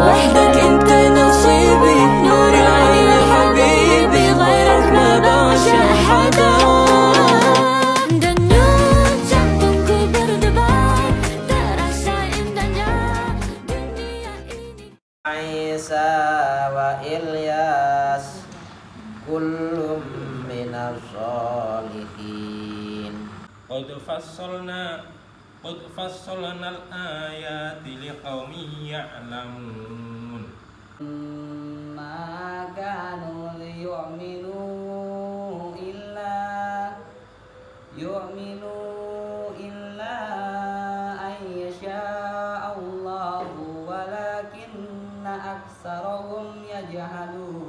Uh, kullum minas solihin Qad fasolna. Qad fassalna al-ayati liqawmi ya'lamun. Ma kanu yu'minu illa yu'minu illa an yasha Allah walakinna aksarahum yajhalun.